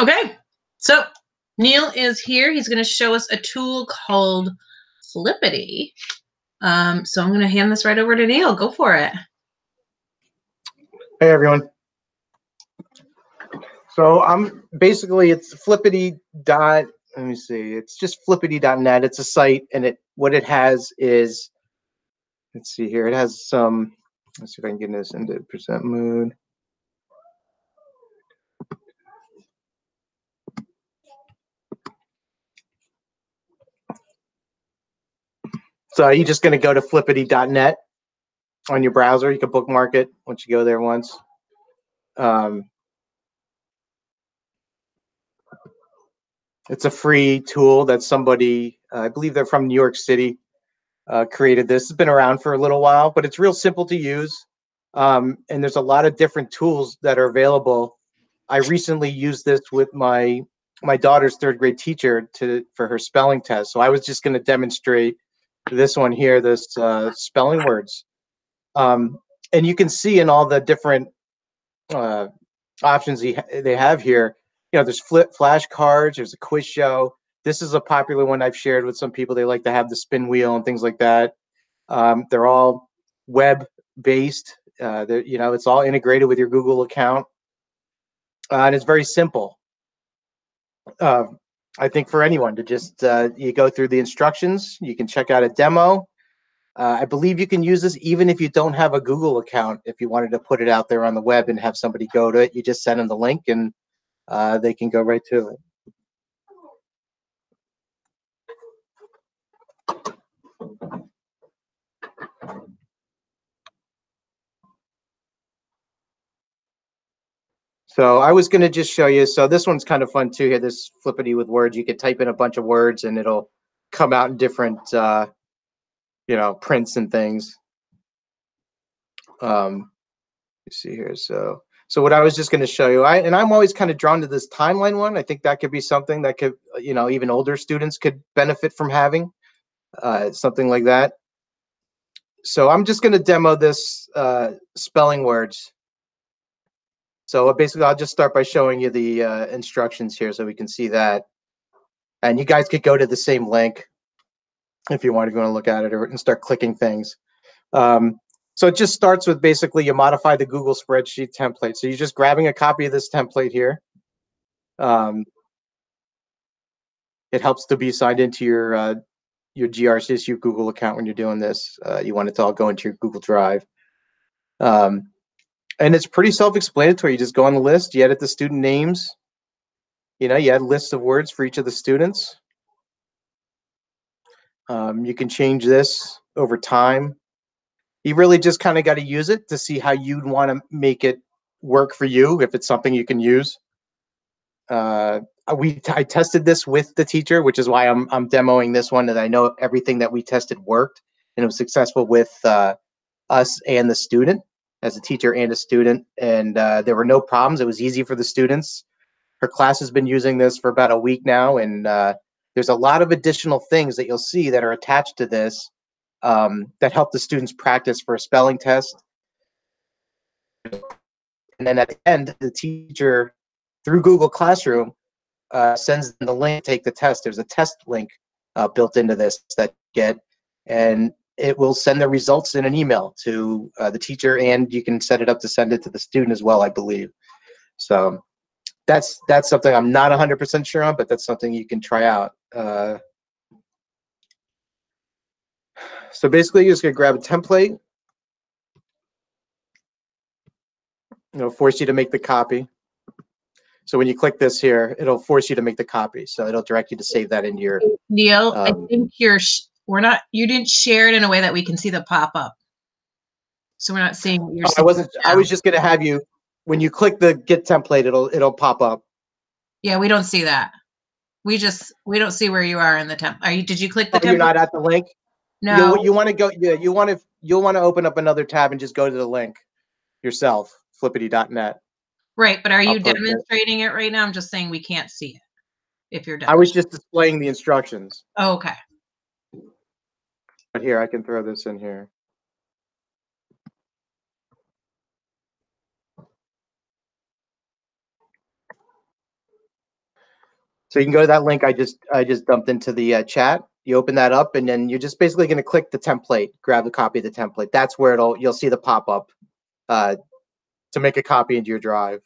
Okay, so Neil is here. He's going to show us a tool called Flippity. Um, so I'm going to hand this right over to Neil. Go for it. Hey everyone. So I'm basically it's flippity dot let me see it's just flippity.net it's a site and it what it has is let's see here it has some let's see if I can get this into present mode So you're just going to go to flippity.net on your browser. You can bookmark it once you go there once. Um, it's a free tool that somebody, uh, I believe they're from New York City, uh, created this. It's been around for a little while, but it's real simple to use. Um, and there's a lot of different tools that are available. I recently used this with my my daughter's third grade teacher to for her spelling test. So I was just going to demonstrate this one here, this uh, spelling words. Um, and you can see in all the different uh, options they have here, you know, there's flip flashcards, there's a quiz show. This is a popular one I've shared with some people. They like to have the spin wheel and things like that. Um, they're all web based. Uh, you know, it's all integrated with your Google account, uh, and it's very simple. Uh, I think for anyone to just uh, you go through the instructions, you can check out a demo. Uh, I believe you can use this even if you don't have a Google account. If you wanted to put it out there on the web and have somebody go to it, you just send them the link and uh, they can go right to it. So I was going to just show you. So this one's kind of fun too. Here, this flippity with words. You could type in a bunch of words and it'll come out in different, uh, you know, prints and things. Um, see here. So, so what I was just going to show you, I and I'm always kind of drawn to this timeline one. I think that could be something that could, you know, even older students could benefit from having uh, something like that. So I'm just going to demo this uh, spelling words. So basically, I'll just start by showing you the uh, instructions here so we can see that. And you guys could go to the same link if you want to go and look at it or and start clicking things. Um, so it just starts with basically you modify the Google spreadsheet template. So you're just grabbing a copy of this template here. Um, it helps to be signed into your uh, your GRCSU Google account when you're doing this. Uh, you want it to all go into your Google Drive. Um, and it's pretty self-explanatory. You just go on the list, you edit the student names, you know, you add lists of words for each of the students. Um, you can change this over time. You really just kind of got to use it to see how you'd want to make it work for you, if it's something you can use. Uh, we I tested this with the teacher, which is why I'm I'm demoing this one, and I know everything that we tested worked and it was successful with uh, us and the student as a teacher and a student, and uh, there were no problems. It was easy for the students. Her class has been using this for about a week now, and uh, there's a lot of additional things that you'll see that are attached to this um, that help the students practice for a spelling test. And then at the end, the teacher, through Google Classroom, uh, sends them the link to take the test. There's a test link uh, built into this that get, and it will send the results in an email to uh, the teacher and you can set it up to send it to the student as well i believe. So that's that's something i'm not 100% sure on but that's something you can try out uh, so basically you're just going to grab a template. It'll force you to make the copy. So when you click this here it'll force you to make the copy. So it'll direct you to save that into your neil um, i think you're we're not you didn't share it in a way that we can see the pop up so we're not seeing what you're oh, i wasn't now. i was just going to have you when you click the get template it'll it'll pop up. Yeah we don't see that. We just we don't see where you are in the temp are you did you click the oh, you're not at the link? No. you, you want to go yeah you want to you'll want to open up another tab and just go to the link yourself flippity.net right but are you demonstrating it. it right now? I'm just saying we can't see it if you're done i was just displaying the instructions. Oh, okay but here, I can throw this in here. So you can go to that link I just I just dumped into the uh, chat. You open that up, and then you're just basically going to click the template, grab the copy of the template. That's where it'll you'll see the pop up uh, to make a copy into your drive.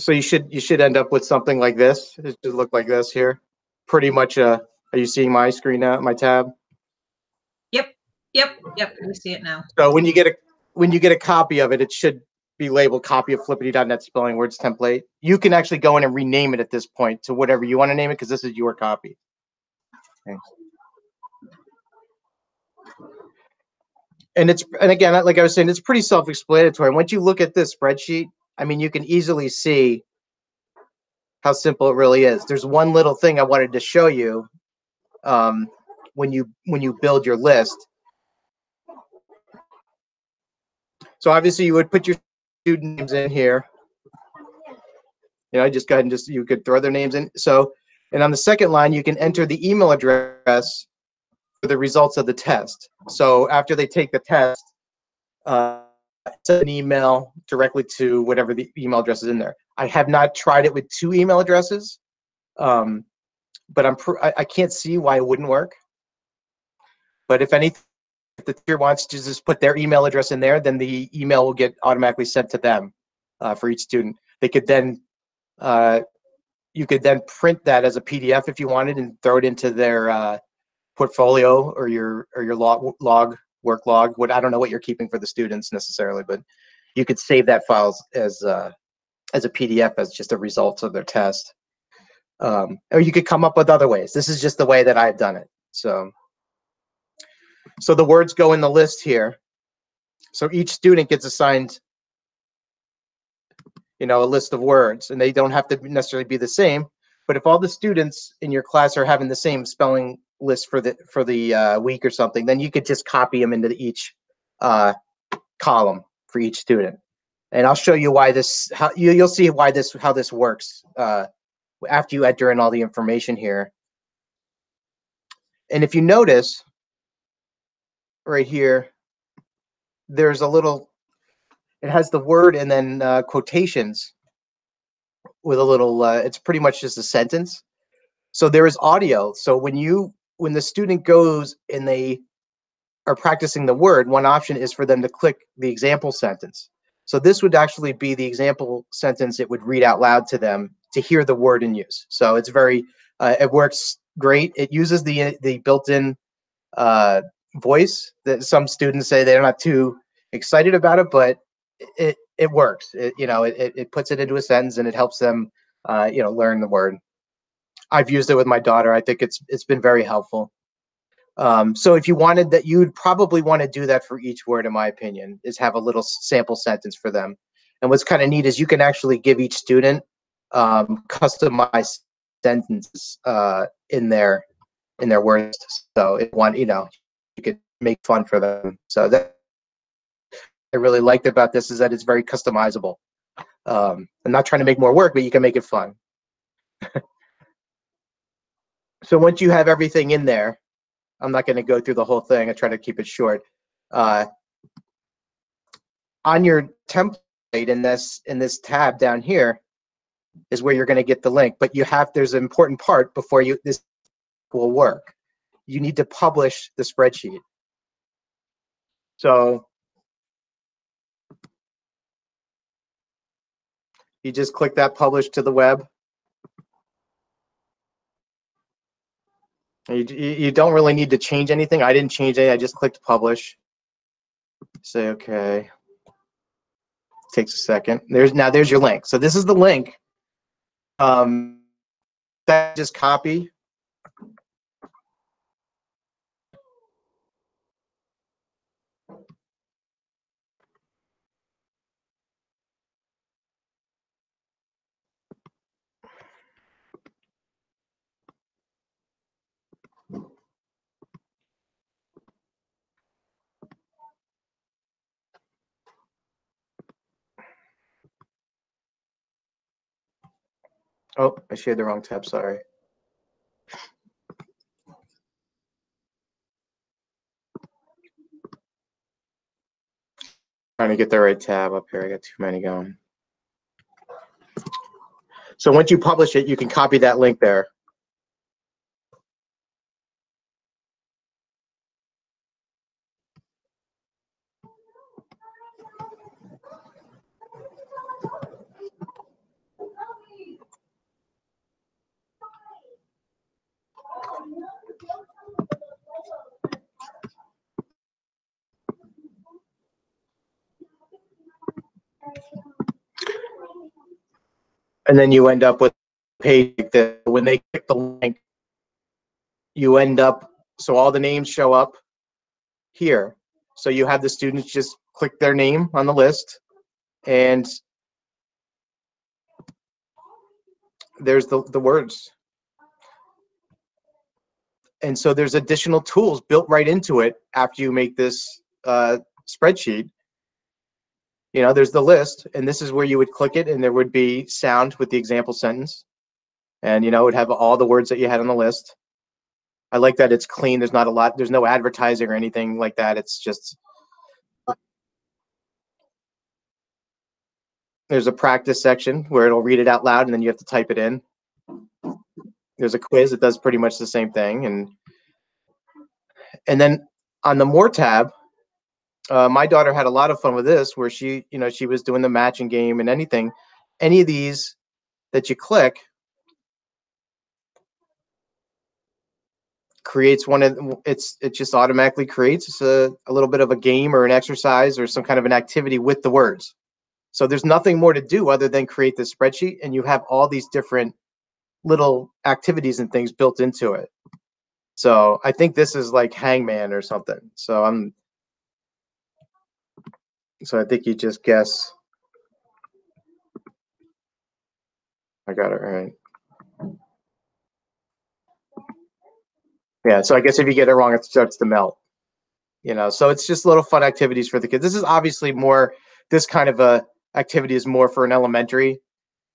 So you should you should end up with something like this. It should look like this here. Pretty much. Uh, are you seeing my screen now? My tab. Yep, yep, yep. We see it now. So when you get a when you get a copy of it, it should be labeled copy of flippity.net spelling words template. You can actually go in and rename it at this point to whatever you want to name it because this is your copy. Thanks. And it's and again, like I was saying, it's pretty self-explanatory. Once you look at this spreadsheet, I mean, you can easily see how simple it really is. There's one little thing I wanted to show you um, when you when you build your list. So obviously you would put your student names in here. You know, I just go ahead and just you could throw their names in. So, and on the second line, you can enter the email address for the results of the test. So after they take the test, uh, send an email directly to whatever the email address is in there. I have not tried it with two email addresses, um, but I'm pr- I, I can't see why it wouldn't work. But if anything, if the teacher wants to just put their email address in there, then the email will get automatically sent to them uh, for each student. They could then uh, you could then print that as a PDF if you wanted and throw it into their uh, portfolio or your or your log log work log. What I don't know what you're keeping for the students necessarily, but you could save that files as uh, as a PDF as just a result of their test. Um, or you could come up with other ways. This is just the way that I've done it. So, so the words go in the list here. So each student gets assigned, you know, a list of words, and they don't have to necessarily be the same. But if all the students in your class are having the same spelling list for the for the uh, week or something, then you could just copy them into each uh, column for each student. And I'll show you why this. How you you'll see why this how this works uh, after you enter in all the information here. And if you notice, right here, there's a little. It has the word and then uh, quotations with a little. Uh, it's pretty much just a sentence. So there is audio. So when you when the student goes and they are practicing the word, one option is for them to click the example sentence. So this would actually be the example sentence it would read out loud to them to hear the word in use. So it's very, uh, it works great. It uses the the built-in uh, voice that some students say they're not too excited about it, but it it works. It, you know, it, it puts it into a sentence and it helps them, uh, you know, learn the word. I've used it with my daughter. I think it's it's been very helpful. Um, so if you wanted that, you'd probably want to do that for each word, in my opinion, is have a little sample sentence for them. And what's kind of neat is you can actually give each student um, customized sentences uh, in their in their words. So if one, you know, you could make fun for them. So that I really liked about this is that it's very customizable. Um, I'm not trying to make more work, but you can make it fun. so once you have everything in there, I'm not going to go through the whole thing. I try to keep it short. Uh, on your template in this in this tab down here is where you're going to get the link. But you have there's an important part before you this will work. You need to publish the spreadsheet. So you just click that publish to the web. You, you don't really need to change anything. I didn't change it. I just clicked publish. Say okay. Takes a second. There's now there's your link. So this is the link. Um, that just copy. Oh, I shared the wrong tab, sorry. Trying to get the right tab up here. I got too many going. So once you publish it, you can copy that link there. And then you end up with a page this. When they click the link, you end up, so all the names show up here. So you have the students just click their name on the list and there's the, the words. And so there's additional tools built right into it after you make this uh, spreadsheet. You know, there's the list, and this is where you would click it, and there would be sound with the example sentence. And, you know, it would have all the words that you had on the list. I like that it's clean. There's not a lot, there's no advertising or anything like that. It's just, there's a practice section where it'll read it out loud and then you have to type it in. There's a quiz that does pretty much the same thing. And, and then on the more tab, uh, my daughter had a lot of fun with this where she, you know, she was doing the matching game and anything, any of these that you click creates one of it's it just automatically creates a, a little bit of a game or an exercise or some kind of an activity with the words. So there's nothing more to do other than create this spreadsheet and you have all these different little activities and things built into it. So i think this is like hangman or something. So i'm so i think you just guess i got it right Yeah, so I guess if you get it wrong, it starts to melt. You know, so it's just little fun activities for the kids. This is obviously more. This kind of a activity is more for an elementary.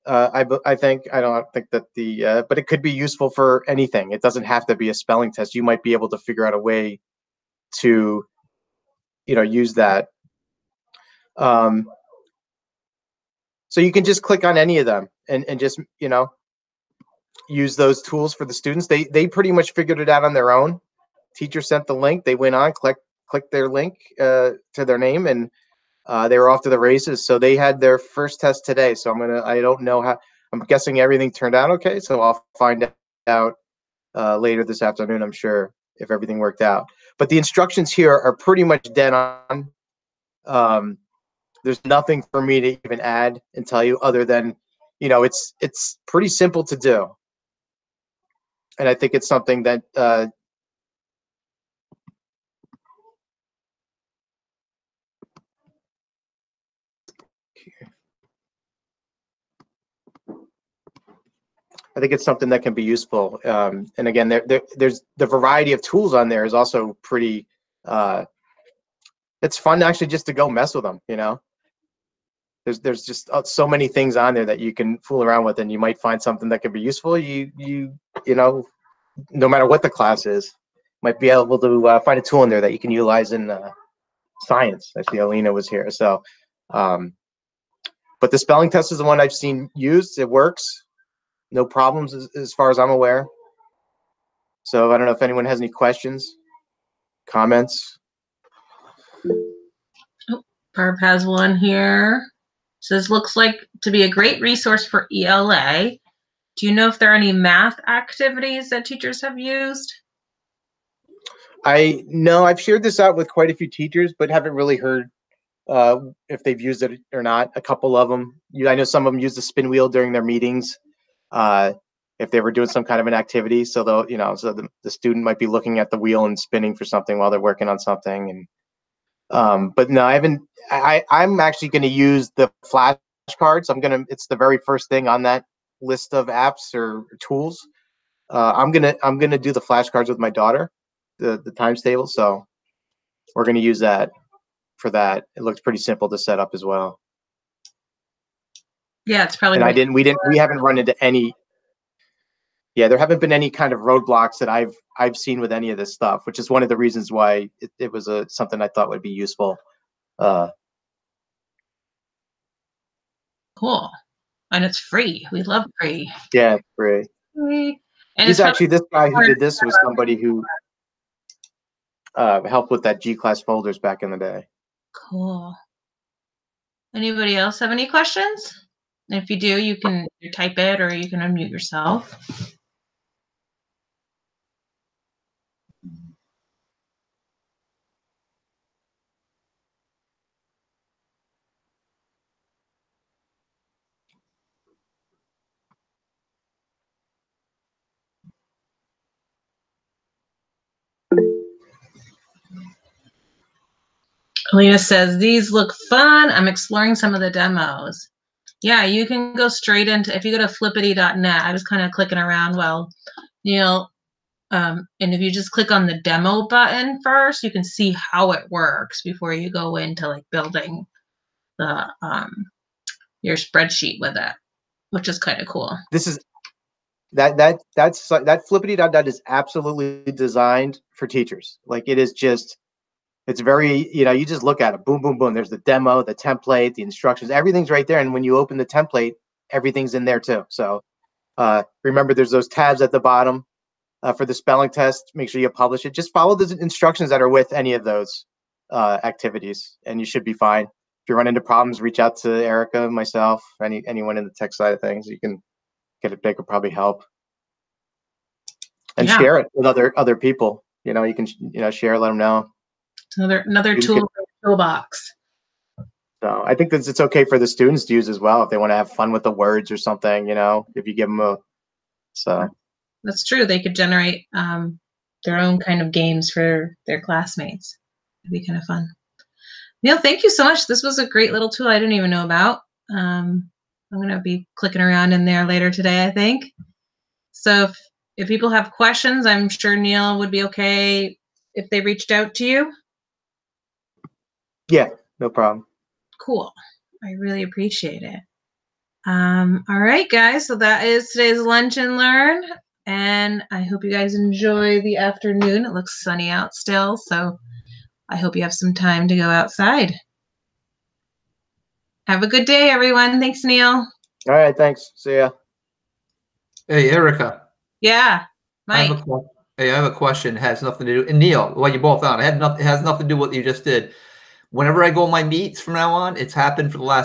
Uh, I I think I don't think that the uh, but it could be useful for anything. It doesn't have to be a spelling test. You might be able to figure out a way to, you know, use that. Um, so you can just click on any of them and and just you know use those tools for the students. They they pretty much figured it out on their own. Teacher sent the link. They went on, click click their link uh, to their name, and uh, they were off to the races. So they had their first test today. So I'm gonna. I don't know how. I'm guessing everything turned out okay. So I'll find out uh, later this afternoon. I'm sure if everything worked out. But the instructions here are pretty much dead on. Um, there's nothing for me to even add and tell you other than, you know, it's it's pretty simple to do and I think it's something that uh, I think it's something that can be useful. Um, and again, there, there, there's the variety of tools on there is also pretty. Uh, it's fun actually just to go mess with them. You know, there's there's just uh, so many things on there that you can fool around with, and you might find something that could be useful. You you you know, no matter what the class is, might be able to uh, find a tool in there that you can utilize in uh, science. I see Alina was here, so. Um, but the spelling test is the one I've seen used. It works, no problems as, as far as I'm aware. So I don't know if anyone has any questions, comments. Barb has one here. Says looks like to be a great resource for ELA. Do you know if there are any math activities that teachers have used? I know I've shared this out with quite a few teachers, but haven't really heard uh, if they've used it or not. A couple of them, I know some of them use the spin wheel during their meetings. Uh, if they were doing some kind of an activity, so they'll, you know, so the, the student might be looking at the wheel and spinning for something while they're working on something. And um, but no, I haven't. I I'm actually going to use the flashcards. I'm gonna. It's the very first thing on that list of apps or tools. Uh, I'm gonna I'm gonna do the flashcards with my daughter, the the times table. So we're gonna use that for that. It looks pretty simple to set up as well. Yeah, it's probably. And I didn't. We didn't. We haven't run into any yeah, there haven't been any kind of roadblocks that I've I've seen with any of this stuff, which is one of the reasons why it, it was a something I thought would be useful. Uh, Cool. And it's free. We love free. yeah, great. Free. And He's it's actually this guy who did this was somebody who uh, helped with that G class folders back in the day. Cool. Anybody else have any questions? If you do, you can type it or you can unmute yourself. Alina says, these look fun. I'm exploring some of the demos. Yeah, you can go straight into, if you go to flippity.net, I was kind of clicking around while Neil, um, and if you just click on the demo button first, you can see how it works before you go into like building the, um, your spreadsheet with it, which is kind of cool. This is that that that's that flippity.net is absolutely designed for teachers. Like it is just it's very you know you just look at it boom boom boom there's the demo the template the instructions everything's right there and when you open the template everything's in there too so uh, remember there's those tabs at the bottom uh, for the spelling test make sure you publish it just follow the instructions that are with any of those uh, activities and you should be fine. If you run into problems reach out to erica myself any anyone in the tech side of things you can get it they could probably help. And Yeah. share it with other other people you know you can you know share let them know It's another another tool toolbox. So I think that it's okay for the students to use as well if they want to have fun with the words or something. You know, if you give them a so That's true. They could generate um, their own kind of games for their classmates. It'd be kind of fun. Neil, thank you so much. This was a great little tool I didn't even know about. Um, I'm going to be clicking around in there later today, I think. So if, if people have questions, I'm sure Neil would be okay if they reached out to you. Yeah, no problem. Cool. I really appreciate it. Um, all right, guys. So that is today's lunch and learn. And I hope you guys enjoy the afternoon. It looks sunny out still. So I hope you have some time to go outside. Have a good day, everyone. Thanks, Neil. All right, thanks. See ya. Hey, Erica. Yeah. I have Mike. a hey, I have a question. It has nothing to do. And Neil, while you're both on, it had nothing. It has nothing to do with what you just did. Whenever I go on my meets from now on, it's happened for the last